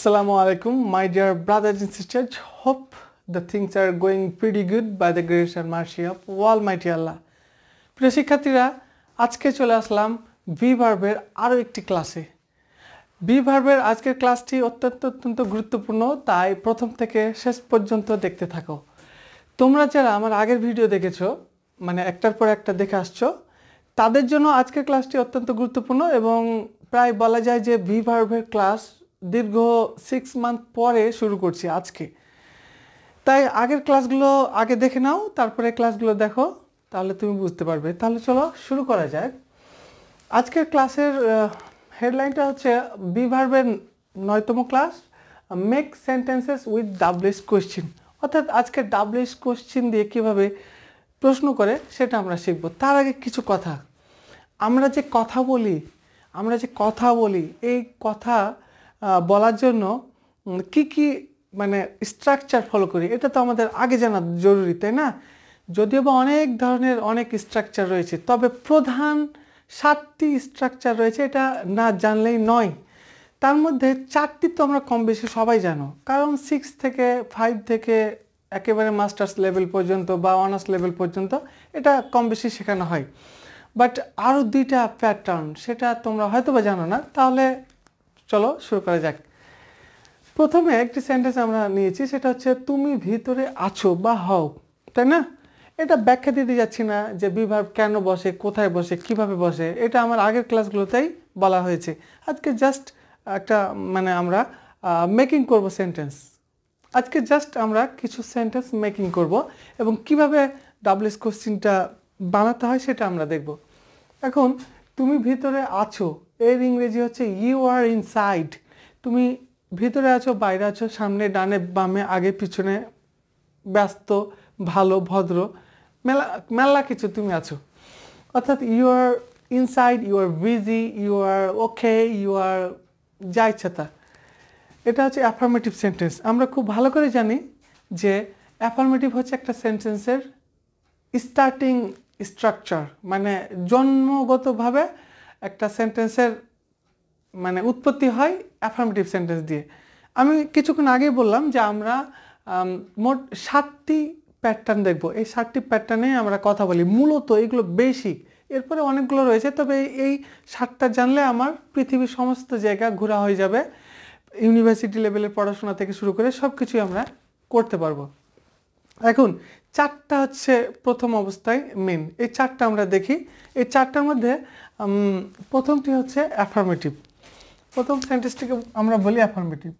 Assalamu alaikum, my dear brothers and sisters. Hope the things are going pretty good by the grace and mercy of Almighty Allah. প্রিয় আজকে চলে আসলাম B ভার্বের আরও একটি ক্লাসে B ভার্বের আজকের ক্লাসটি অত্যন্ত অত্যন্ত গুরুত্বপূর্ণ তাই প্রথম থেকে শেষ পর্যন্ত দেখতে থাকো তোমরা যারা আমার আগের ভিডিও দেখেছ মানে একটার পর একটা দেখে আসছো তাদের জন্য আজকের ক্লাসটি অত্যন্ত গুরুত্বপূর্ণ এবং প্রায় বলা যায় যে ভি ভার্ভের ক্লাস দীর্ঘ সিক্স মান্থ পরে শুরু করছি আজকে। তাই আগের ক্লাসগুলো আগে দেখে নাও, তারপরে ক্লাসগুলো দেখো, তাহলে তুমি বুঝতে পারবে। তাহলে চলো শুরু করা যাক। আজকের ক্লাসের হেডলাইনটা হচ্ছে বি ভার্বের নয়তম class make sentences with WH question অর্থাৎ আজকে ডাবলিশ কোয়েশ্চেন দিয়ে কীভাবে প্রশ্ন করে, সেটা আমরা শিখব। তার আগে কিছু কথা। আমরা যে কথা বলি, আমরা যে কথা বলি, এই কথা বলার জন্য কি কি মানে স্ট্রাকচার ফলো করি, এটা তো আমাদের আগে জানা জরুরি, তাই না? যদিও বা অনেক ধরনের অনেক স্ট্রাকচার রয়েছে, তবে প্রধান সাতটি স্ট্রাকচার রয়েছে, এটা না জানলেই নয়। তার মধ্যে চারটি তো আমরা কম বেশি সবাই জানো, কারণ সিক্স থেকে ফাইভ থেকে একেবারে মাস্টার্স লেভেল পর্যন্ত বা অনার্স লেভেল পর্যন্ত এটা কম বেশি শেখানো হয়। বাট আরও দুইটা প্যাটার্ন সেটা তোমরা হয়তো বা জানো না, তাহলে চলো শুরু করা যাক। প্রথমে একটি সেন্টেন্স আমরা নিয়েছি, সেটা হচ্ছে, তুমি ভিতরে আছো বা হও। তাই না? এটা ব্যাখ্যা দিতে যাচ্ছি না যে বিভাগ কেন বসে, কোথায় বসে, কীভাবে বসে। এটা আমার আগের ক্লাসগুলোতেই বলা হয়েছে। আজকে জাস্ট একটা মানে আমরা মেকিং করব সেন্টেন্স আজকে জাস্ট আমরা কিছু সেন্টেন্স মেকিং করব এবং কীভাবে ডাবলিস কোশ্চিনটা বানাতে হয় সেটা আমরা দেখব। এখন, তুমি ভিতরে আছো এর ইংরেজি হচ্ছে ইউ আর ইনসাইড তুমি ভিতরে আছো, বাইরে আছো, সামনে, ডানে, বামে, আগে, পিছনে, ব্যস্ত, ভালো, ভদ্র, মেলা মেলা কিছু তুমি আছো। অর্থাৎ you are inside you are busy you are okay you are যা ইচ্ছা তা। এটা হচ্ছে অ্যাফার্মেটিভ সেন্টেন্স আমরা খুব ভালো করে জানি যে অ্যাফার্মেটিভ হচ্ছে একটা সেন্টেন্সের স্টার্টিং স্ট্রাকচার মানে জন্মগতভাবে একটা সেন্টেন্সের মানে উৎপত্তি হয় অ্যাফার্মেটিভ সেন্টেন্স দিয়ে। আমি কিছুক্ষণ আগেই বললাম যে আমরা মোট সাতটি প্যাটার্ন দেখব। এই সাতটি প্যাটার্নে আমরা কথা বলি। মূলত এগুলো বেসিক এরপরে অনেকগুলো রয়েছে, তবে এই- সাতটা জানলে আমার পৃথিবীর সমস্ত জায়গা ঘোরা হয়ে যাবে। ইউনিভার্সিটি লেভেলের পড়াশোনা থেকে শুরু করে সব কিছুই আমরা করতে পারব। এখন চারটা হচ্ছে প্রথম অবস্থায় মেন এই চারটা আমরা দেখি। এই চারটার মধ্যে প্রথমটি হচ্ছে অ্যাফার্মেটিভ প্রথম সেন্টেন্সটিকে আমরা বলি অ্যাফার্মেটিভ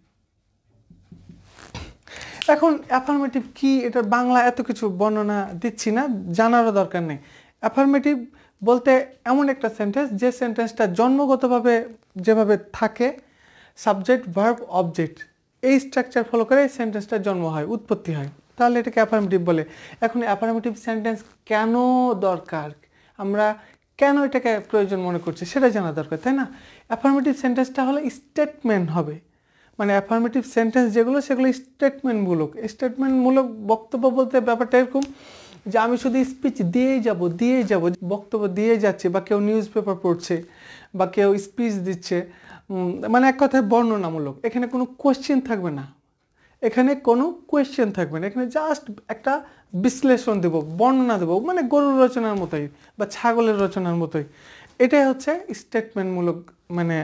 এখন অ্যাফার্মেটিভ কি? এটা বাংলা এত কিছু বর্ণনা দিচ্ছি না, জানারও দরকার নেই। অ্যাফার্মেটিভ বলতে এমন একটা সেন্টেন্স যে সেন্টেন্সটা জন্মগতভাবে যেভাবে থাকে সাবজেক্ট ভার্ব অবজেক্ট এই স্ট্রাকচার ফলো করে এই সেন্টেন্সটা জন্ম হয়, উৎপত্তি হয়। তাহলে এটাকে অ্যাফার্মেটিভ বলে। এখন অ্যাফার্মেটিভ সেন্টেন্স কেন দরকার? আমরা কেন এটাকে প্রয়োজন মনে করছি সেটা জানা দরকার, তাই না? অ্যাফার্মেটিভ সেন্টেন্সটা হলো স্টেটমেন্ট হবে। মানে অ্যাফার্মেটিভ সেন্টেন্স যেগুলো, সেগুলো স্টেটমেন্টমূলক স্টেটমেন্টমূলক বক্তব্য বলতে ব্যাপারটা এরকম যে আমি শুধু স্পিচ দিয়েই যাব দিয়েই যাব। বক্তব্য দিয়ে যাচ্ছে বা কেউ নিউজ পেপার পড়ছে বা কেউ স্পিচ দিচ্ছে। মানে এক কথায় বর্ণনামূলক। এখানে কোনো কোয়েশ্চেন থাকবে না। এখানে কোনো কোয়েশ্চেন থাকবে না। এখানে জাস্ট একটা বিশ্লেষণ দেব, বর্ণনা দেবো মানে গরুর রচনার মতোই বা ছাগলের রচনার মতোই। এটাই হচ্ছে স্টেটমেন্টমূলক মানে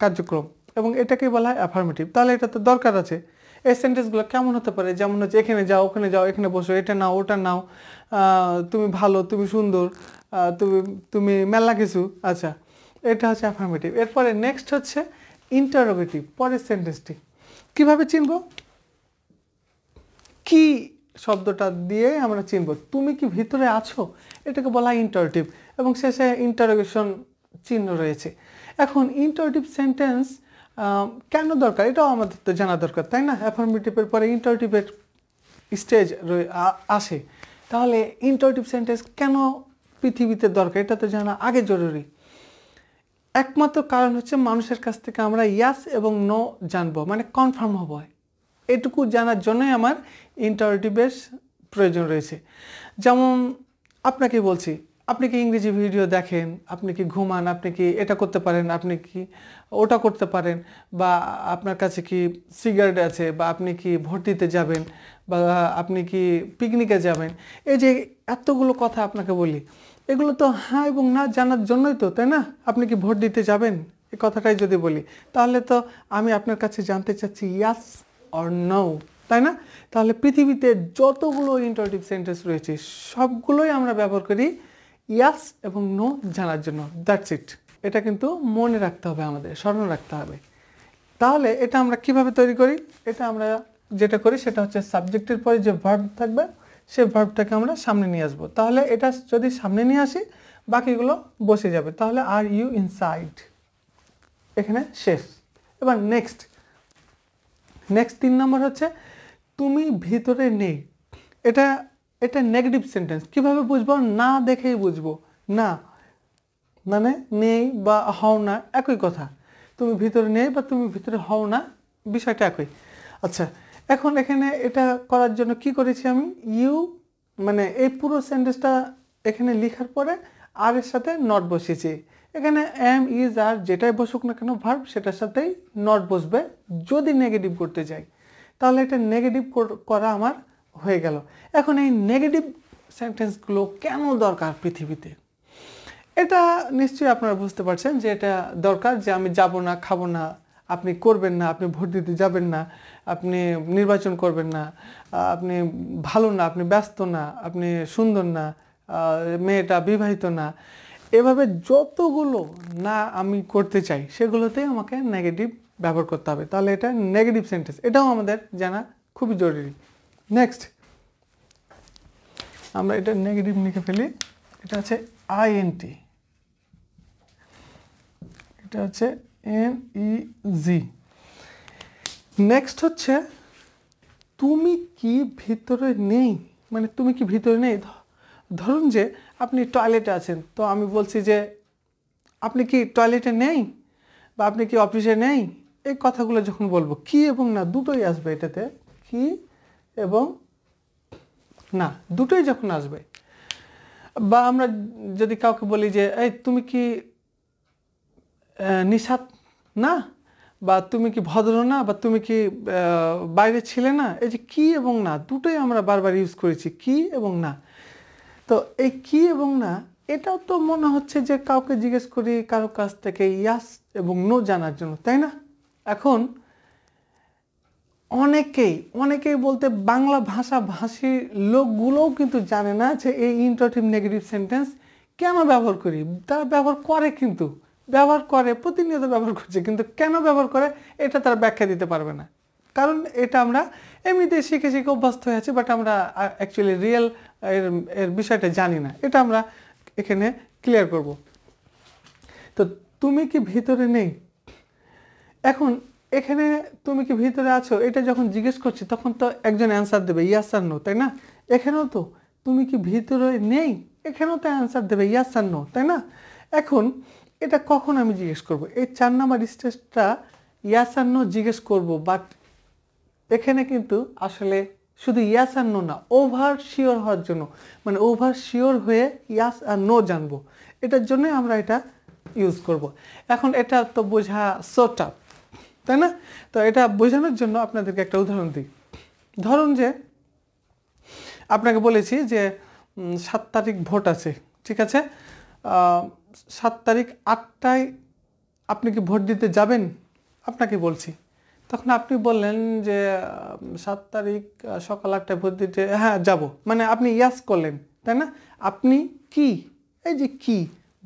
কার্যক্রম এবং এটাকে বলা হয় অ্যাফার্মেটিভ তাহলে এটা তো দরকার আছে। এই সেন্টেন্সগুলো কেমন হতে পারে? যেমন হচ্ছে, এখানে যাও, ওখানে যাও, এখানে বসো, এটা নাও, ওটা নাও তুমি ভালো, তুমি সুন্দর তুমি তুমি মেলা কিছু। আচ্ছা এটা হচ্ছে অ্যাফার্মেটিভ এরপরে নেক্সট হচ্ছে ইন্টারোগেটিভ পরের সেন্টেন্সটি কীভাবে চিনবো? কি শব্দটা দিয়ে আমরা চিনব? তুমি কি ভিতরে আছো? এটাকে বলা ইন্টারটিভ এবং শেষে ইন্টারোগেশন চিহ্ন রয়েছে। এখন ইন্টারটিভ সেন্টেন্স কেন দরকার? এটাও আমাদের তো জানা দরকার, তাই না? অ্যাফার্মেটিভের পরে ইন্টারটিভের স্টেজ আসে। তাহলে ইন্টারটিভ সেন্টেন্স কেন পৃথিবীতে দরকার? এটা তো জানা আগে জরুরি। একমাত্র কারণ হচ্ছে মানুষের কাছ থেকে আমরা ইয়াস এবং নো জানব মানে কনফার্ম হব। এটুকু জানার জন্যই আমার ইন্টারটিভের প্রয়োজন রয়েছে। যেমন আপনাকে বলছি, আপনি কি ইংরেজি ভিডিও দেখেন, আপনি কি ঘুমান, আপনি কি এটা করতে পারেন, আপনি কি ওটা করতে পারেন, বা আপনার কাছে কি সিগারেট আছে, বা আপনি কি ভোট দিতে যাবেন, বা আপনি কি পিকনিকে যাবেন, এই যে এতগুলো কথা আপনাকে বলি, এগুলো তো হ্যাঁ এবং না জানার জন্যই তো, তাই না? আপনি কি ভোট দিতে যাবেন? এই কথাটাই যদি বলি, তাহলে তো আমি আপনার কাছে জানতে চাচ্ছি ইয়াস অর নো তাই না? তাহলে পৃথিবীতে যতগুলো ইন্টারটিভ সেন্টেন্স রয়েছে, সবগুলোই আমরা ব্যবহার করি ইয়াস এবং নো জানার জন্য। দ্যাটস ইট এটা কিন্তু মনে রাখতে হবে আমাদের, স্মরণ রাখতে হবে। তাহলে এটা আমরা কীভাবে তৈরি করি? এটা আমরা যেটা করি সেটা হচ্ছে সাবজেক্টের পরে যে ভার্ব থাকবে, সে ভার্বটাকে আমরা সামনে নিয়ে আসব। তাহলে এটা যদি সামনে নিয়ে আসি, বাকিগুলো বসে যাবে। তাহলে আর ইউ ইনসাইড এখানে শেষ। এবার নেক্সট নেক্সট তিন নম্বর হচ্ছে তুমি ভিতরে নেই। এটা এটা নেগেটিভ সেন্টেন্স কীভাবে বুঝব? না দেখেই বুঝব। না। মানে নেই বা হও না, একই কথা। তুমি ভিতরে নেই বা তুমি ভিতরে হও না, বিষয়টা একই। আচ্ছা এখন এখানে এটা করার জন্য কি করেছি আমি? ইউ মানে এই পুরো সেন্টেন্সটা এখানে লেখার পরে আর এর সাথে নট বসিয়েছি। এখানে এম ইজ আর যেটাই বসুক না কেন ভার্ব সেটার সাথেই নট বসবে, যদি নেগেটিভ করতে যাই। তাহলে এটা নেগেটিভ করা আমার হয়ে গেল। এখন এই নেগেটিভ সেন্টেন্সগুলো কেন দরকার পৃথিবীতে? এটা নিশ্চয়ই আপনারা বুঝতে পারছেন যে এটা দরকার যে আমি যাব না, খাব না, আপনি করবেন না, আপনি ভোট দিতে যাবেন না, আপনি নির্বাচন করবেন না আপনি ভালো না, আপনি ব্যস্ত না, আপনি সুন্দর না মেয়েটা বিবাহিত না, এভাবে যতগুলো না আমি করতে চাই, সেগুলোতে আমাকে নেগেটিভ ব্যবহার করতে হবে। তাহলে এটা নেগেটিভ সেন্টেন্স এটাও আমাদের জানা খুবই জরুরি। নেক্সট আমরা এটা নেগেটিভ লিখে ফেলি। এটা হচ্ছে আইএনটি এটা হচ্ছে এন ই জি নেক্সট হচ্ছে, তুমি কি ভিতরে নেই? মানে তুমি কি ভিতরে নেই? ধরুন যে আপনি টয়লেটে আছেন, তো আমি বলছি যে, আপনি কি টয়লেটে নেই? বা আপনি কি অফিসে নেই? এই কথাগুলো যখন বলব, কি এবং না দুটোই আসবে এটাতে, কি এবং না, দুটোই যখন আসবে। বা আমরা যদি কাউকে বলি যে, এই, তুমি কি নিষাদ না? বা তুমি কি ভদ্র না? বা তুমি কি বাইরে ছিলে না? এই যে কি এবং না, দুটোই আমরা বারবার ইউজ করেছি, কি এবং না। তো এই কি এবং না, এটাও তো মনে হচ্ছে যে কাউকে জিজ্ঞেস করি কারও কাছ থেকে, ইয়াস এবং নো জানার জন্য, তাই না? এখন অনেকেই অনেকেই বলতে বাংলা ভাষা ভাষী লোকগুলোও কিন্তু জানে না যে এই ইন্টারটিভ নেগেটিভ সেন্টেন্স কেন ব্যবহার করি। তারা ব্যবহার করে কিন্তু, ব্যবহার করে, প্রতিনিয়ত ব্যবহার করছে, কিন্তু কেন ব্যবহার করে এটা তারা ব্যাখ্যা দিতে পারবে না। কারণ এটা আমরা এমনিতে শিখে শিখে অভ্যস্ত হয়ে আছি বাট আমরা অ্যাকচুয়ালি রিয়েল এর এর বিষয়টা জানি না। এটা আমরা এখানে ক্লিয়ার করব। তো তুমি কি ভিতরে নেই? এখন এখানে তুমি কি ভিতরে আছো? এটা যখন জিজ্ঞেস করছি, তখন তো একজন অ্যান্সার দেবে ইয়াস আর নো তাই না? এখানেও তো, তুমি কি ভিতরে নেই? এখানেও তো অ্যান্সার দেবে ইয়াস আর নো তাই না? এখন এটা কখন আমি জিজ্ঞেস করব? এই চার নাম্বার স্টেজটা ইয়াস আর নো জিজ্ঞেস করব বাট এখানে কিন্তু আসলে শুধু ইয়াস আর নো না ওভার শিওর হওয়ার জন্য মানে ওভার শিওর হয়ে ইয়াস আর নো জানব। এটার জন্যই আমরা এটা ইউজ করব। এখন এটা তো বোঝা সোটা তাই না? তো এটা বোঝানোর জন্য আপনাদেরকে একটা উদাহরণ দিই। ধরুন যে আপনাকে বলেছি যে সাত তারিখ ভোট আছে, ঠিক আছে? সাত তারিখ আটটায় আপনি কি ভোট দিতে যাবেন? আপনাকে বলছি। তখন আপনি বললেন যে সাত তারিখ সকাল আটটায় ভোট দিতে হ্যাঁ যাব। মানে আপনি ইয়াস করলেন, তাই না? আপনি কি? এই যে কি?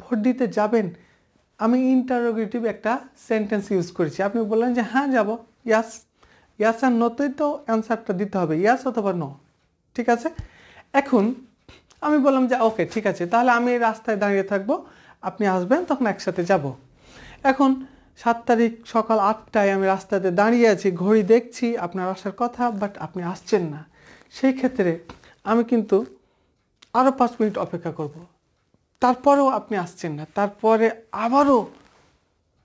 ভোট দিতে যাবেন? আমি ইন্টারোগেটিভ একটা সেন্টেন্স ইউজ করেছি। আপনি বললেন যে হ্যাঁ যাব। ইয়াস ইয়াস আর নোতেই তো অ্যান্সারটা দিতে হবে। ইয়াস অথবা নো ঠিক আছে? এখন আমি বললাম যে ওকে ঠিক আছে। তাহলে আমি রাস্তায় দাঁড়িয়ে থাকব। আপনি আসবেন, তখন একসাথে যাব। এখন সাত তারিখ সকাল আটটায় আমি রাস্তাতে দাঁড়িয়ে আছি, ঘড়ি দেখছি, আপনার আসার কথা বাট আপনি আসছেন না। সেই ক্ষেত্রে আমি কিন্তু আরও পাঁচ মিনিট অপেক্ষা করব। তারপরেও আপনি আসছেন না। তারপরে আবারও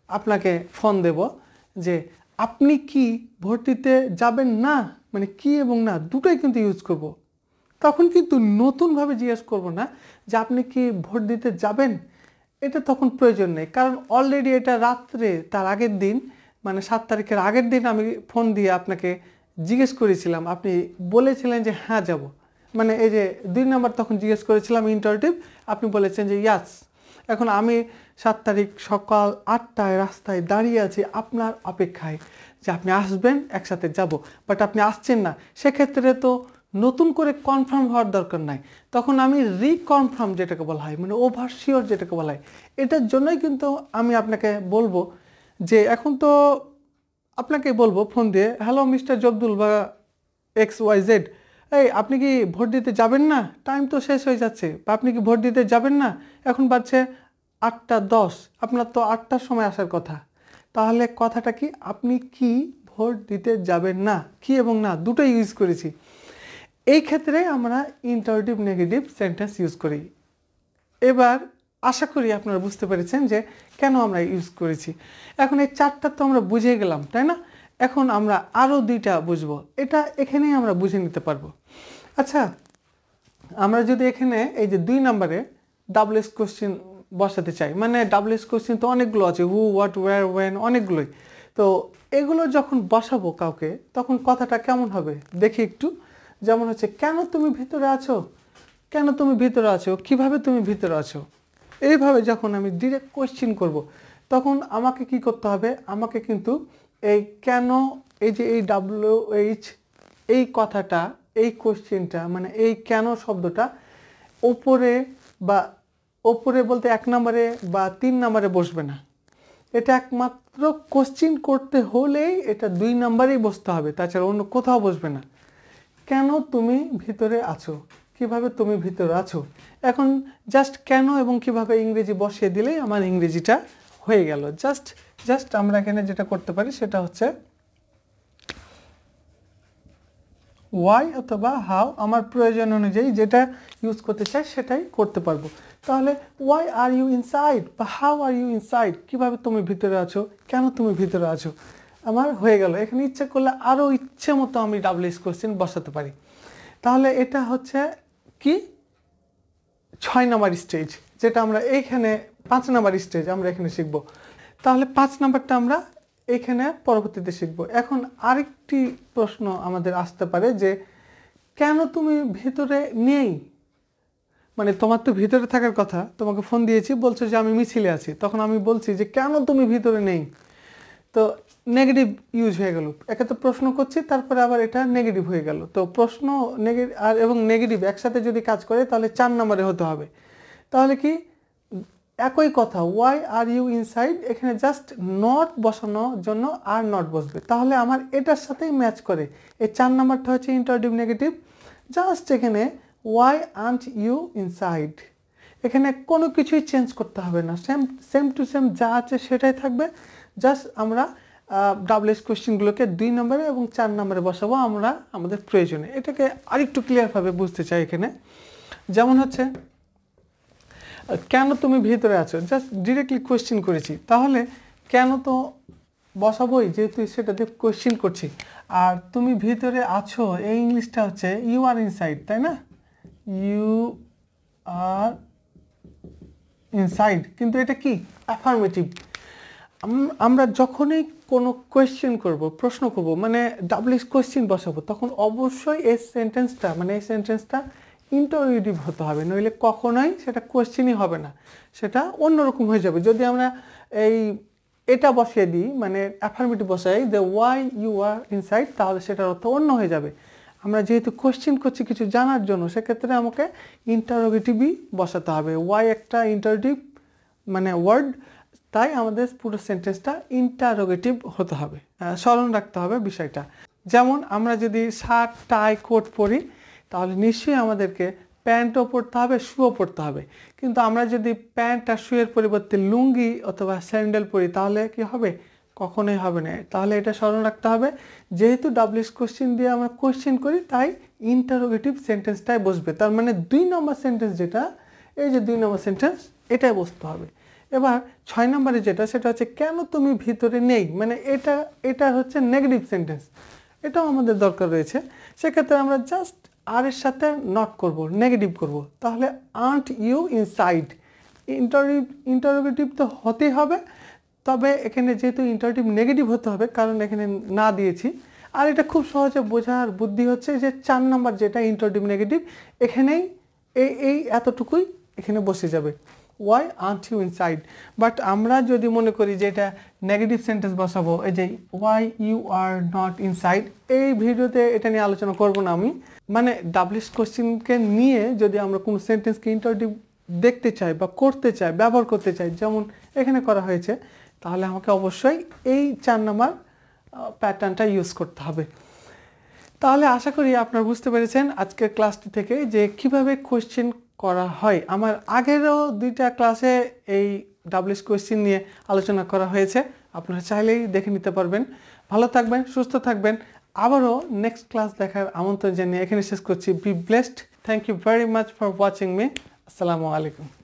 আপনাকে ফোন দেব যে, আপনি কি ভোট দিতে যাবেন না? মানে কি এবং না? দুটোই কিন্তু ইউজ করব। তখন কিন্তু নতুনভাবে জিজ্ঞেস করব না যে, আপনি কি ভোট দিতে যাবেন? এটা তখন প্রয়োজন নেই। কারণ অলরেডি এটা রাত্রে, তার আগের দিন মানে সাত তারিখের আগের দিন আমি ফোন দিয়ে আপনাকে জিজ্ঞেস করেছিলাম। আপনি বলেছিলেন যে হ্যাঁ যাব। মানে এই যে দুই নাম্বার তখন জিজ্ঞেস করেছিলাম ইন্টারটিভ আপনি বলেছেন যে ইয়াস এখন আমি সাত তারিখ সকাল আটটায় রাস্তায় দাঁড়িয়ে আছি আপনার অপেক্ষায় যে আপনি আসবেন, একসাথে যাব। বাট আপনি আসছেন না। সেক্ষেত্রে তো নতুন করে কনফার্ম হওয়ার দরকার নাই। তখন আমি রিকনফার্ম যেটাকে বলা হয় মানে ওভার শিওর যেটাকে বলা হয়, এটার জন্যই কিন্তু আমি আপনাকে বলব যে এখন তো আপনাকে বলব ফোন দিয়ে হ্যালো মিস্টার জব্দুল বা এক্স ওয়াই জেড এই, আপনি কি ভোট দিতে যাবেন না? টাইম তো শেষ হয়ে যাচ্ছে। বা আপনি কি ভোট দিতে যাবেন না? এখন বাজছে আটটা দশ। আপনার তো আটটার সময় আসার কথা। তাহলে কথাটা কি, আপনি কি ভোট দিতে যাবেন না? কি এবং না? দুটোই ইউজ করেছি। এই ক্ষেত্রে আমরা ইন্টারটিভ নেগেটিভ সেন্টেন্স ইউজ করি। এবার আশা করি আপনারা বুঝতে পেরেছেন যে কেন আমরা ইউজ করেছি। এখন এই চারটা তো আমরা বুঝে গেলাম, তাই না? এখন আমরা আরও দুইটা বুঝব। এটা এখানেই আমরা বুঝে নিতে পারব। আচ্ছা আমরা যদি এখানে এই যে দুই নম্বরে ডাবল এস কোশ্চেন বসাতে চাই মানে ডাবল এস কোশ্চেন তো অনেকগুলো আছে হু হোয়াট ওয়ার ওয়েন অনেকগুলোই। তো এগুলো যখন বসাবো কাউকে, তখন কথাটা কেমন হবে? দেখি একটু। যেমন হচ্ছে, কেন তুমি ভিতরে আছো? কেন তুমি ভিতরে আছো? কীভাবে তুমি ভিতরে আছো? এইভাবে যখন আমি ডিরেক্ট কোশ্চেন করব, তখন আমাকে কি করতে হবে? আমাকে কিন্তু এই কেন এই যে এই ডাব্লিউ এইচ এই কথাটা, এই কোশ্চেনটা মানে এই কেন শব্দটা ওপরে বা ওপরে বলতে এক নম্বরে বা তিন নম্বরে বসবে না। এটা একমাত্র কোশ্চিন করতে হলেই এটা দুই নাম্বারেই বসতে হবে, তাছাড়া অন্য কোথাও বসবে না। কেন তুমি ভিতরে আছো? কীভাবে তুমি ভিতরে আছো? এখন জাস্ট কেন এবং কীভাবে ইংরেজি বসিয়ে দিলেই আমার ইংরেজিটা হয়ে গেল। জাস্ট জাস্ট আমরা এখানে যেটা করতে পারি সেটা হচ্ছে ওয়াই অথবা হাউ আমার প্রয়োজন অনুযায়ী যেটা ইউজ করতে চাই সেটাই করতে পারব। তাহলে ওয়াই আর ইউ ইনসাইড বা হাউ আর ইউ ইনসাইড কীভাবে তুমি ভিতরে আছো? কেন তুমি ভিতরে আছো? আমার হয়ে গেল। এখানে ইচ্ছে করলে আরও ইচ্ছে মতো আমি ডাব্লিউএস কোশ্চেন বসাতে পারি। তাহলে এটা হচ্ছে কি? ছয় নম্বর স্টেজ যেটা আমরা এইখানে পাঁচ নাম্বার স্টেজ আমরা এখানে শিখব। তাহলে পাঁচ নাম্বারটা আমরা এখানে পরবর্তীতে শিখব। এখন আরেকটি প্রশ্ন আমাদের আসতে পারে যে, কেন তুমি ভিতরে নেই? মানে তোমার তো ভিতরে থাকার কথা, তোমাকে ফোন দিয়েছি, বলছো যে আমি মিছিলে আছি। তখন আমি বলছি যে, কেন তুমি ভিতরে নেই? তো নেগেটিভ ইউজ হয়ে গেল। একে তো প্রশ্ন করছি, তারপরে আবার এটা নেগেটিভ হয়ে গেল। তো প্রশ্ন নেগেটিভ আর এবং নেগেটিভ একসাথে যদি কাজ করে, তাহলে চার নম্বরে হতে হবে। তাহলে কি? একই কথা ওয়াই আর ইউ ইনসাইড এখানে জাস্ট নট বসানোর জন্য আর নট বসবে। তাহলে আমার এটার সাথেই ম্যাচ করে। এই চার নাম্বারটা হচ্ছে ইন্টারটিভ নেগেটিভ জাস্ট এখানে ওয়াই আন্ট ইউ ইনসাইড এখানে কোনো কিছুই চেঞ্জ করতে হবে না। সেম সেম টু সেম যা আছে সেটাই থাকবে। জাস্ট আমরা ডাবলএস কোশ্চেনগুলোকে দুই নম্বরে এবং চার নম্বরে বসাবো আমরা আমাদের প্রয়োজনে। এটাকে আরেকটু ক্লিয়ারভাবে বুঝতে চাই এখানে। যেমন হচ্ছে কেন তুমি ভিতরে আছো? জাস্ট ডিরেক্টলি কোয়েশ্চেন করেছি। তাহলে কেন তো বসাবোই? যেহেতু সেটাতে কোয়েশ্চেন করছি। আর তুমি ভিতরে আছো, এই ইংলিশটা হচ্ছে ইউ আর ইনসাইড তাই না? ইউ আর ইনসাইড কিন্তু এটা কি? অ্যাফার্মেটিভ আমরা যখনই কোনো কোয়েশ্চেন করব, প্রশ্ন করব মানে ডাবলিস কোয়েশ্চেন বসাবো, তখন অবশ্যই এই সেন্টেন্সটা মানে এই সেন্টেন্সটা ইন্টারভিউটিভ হতে হবে, নইলে কখনোই সেটা কোয়েশ্চেনই হবে না। সেটা অন্যরকম হয়ে যাবে। যদি আমরা এই এটা বসিয়ে দিই মানে অ্যাফার্মেটিভ বসাই the why you are inside তাহলে সেটার অর্থ অন্য হয়ে যাবে। আমরা যেহেতু কোয়েশ্চেন করছি কিছু জানার জন্য, সেক্ষেত্রে আমাকে ইন্টারোগেটিভই বসাতে হবে। ওয়াই একটা ইন্টারোগেটিভ মানে ওয়ার্ড তাই আমাদের পুরো সেন্টেন্সটা ইন্টারোগেটিভ হতে হবে। স্মরণ রাখতে হবে বিষয়টা। যেমন আমরা যদি শার্ট টাই কোট পরি তাহলে নিশ্চয়ই আমাদেরকে প্যান্টও পরতে হবে শুও পরতে হবে। কিন্তু আমরা যদি প্যান্ট আর শুয়ের পরিবর্তে লুঙ্গি অথবা স্যান্ডেল পরি, তাহলে কি হবে? কখনোই হবে না। তাহলে এটা স্মরণ রাখতে হবে, যেহেতু ডাব্লিউএস কোশ্চেন দিয়ে আমরা কোশ্চেন করি, তাই ইন্টারোগেটিভ সেন্টেন্সটাই বসবে। তার মানে দুই নম্বর সেন্টেন্স যেটা, এই যে দুই নম্বর সেন্টেন্স এটাই বসতে হবে। এবার ছয় নম্বরে যেটা, সেটা হচ্ছে, কেন তুমি ভিতরে নেই? মানে এটা এটা হচ্ছে নেগেটিভ সেন্টেন্স এটাও আমাদের দরকার রয়েছে। সেক্ষেত্রে আমরা জাস্ট আর এর সাথে নট করব নেগেটিভ করব। তাহলে aren't you inside interview interrogative তো হতেই হবে, তবে এখানে যেহেতু ইন্টারটিভ নেগেটিভ হতে হবে, কারণ এখানে না দিয়েছি। আর এটা খুব সহজে বোঝার বুদ্ধি হচ্ছে যে চার নাম্বার যেটা ইন্টারটিভ নেগেটিভ এখানেই এই এই এতটুকুই এখানে বসে যাবে। Why aren't you inside but আমরা যদি মনে করি যে এটা নেগেটিভ সেন্টেন্স বসাবো, এই যে why you are not inside এই ভিডিওতে এটা নিয়ে আলোচনা করব না আমি। মানে ডাবলিশ কোশ্চেনকে নিয়ে যদি আমরা কোনো সেন্টেন্সকে ইন্টারটিভ দেখতে চাই বা করতে চাই, ব্যবহার করতে চাই, যেমন এখানে করা হয়েছে, তাহলে আমাকে অবশ্যই এই চার নাম্বার প্যাটার্নটা ইউজ করতে হবে। তাহলে আশা করি আপনারা বুঝতে পেরেছেন আজকের ক্লাসটি থেকে যে কীভাবে কোয়েশ্চেন করা হয়। আমার আগেরও দুইটা ক্লাসে এই ডাবলিশ কোয়েশ্চেন নিয়ে আলোচনা করা হয়েছে। আপনারা চাইলেই দেখে নিতে পারবেন। ভালো থাকবেন, সুস্থ থাকবেন। আবারও নেক্সট ক্লাস দেখার আমন্ত্রণ জানিয়ে এখানে শেষ করছি। Be blessed thank you very much for watching me আসসালামু আলাইকুম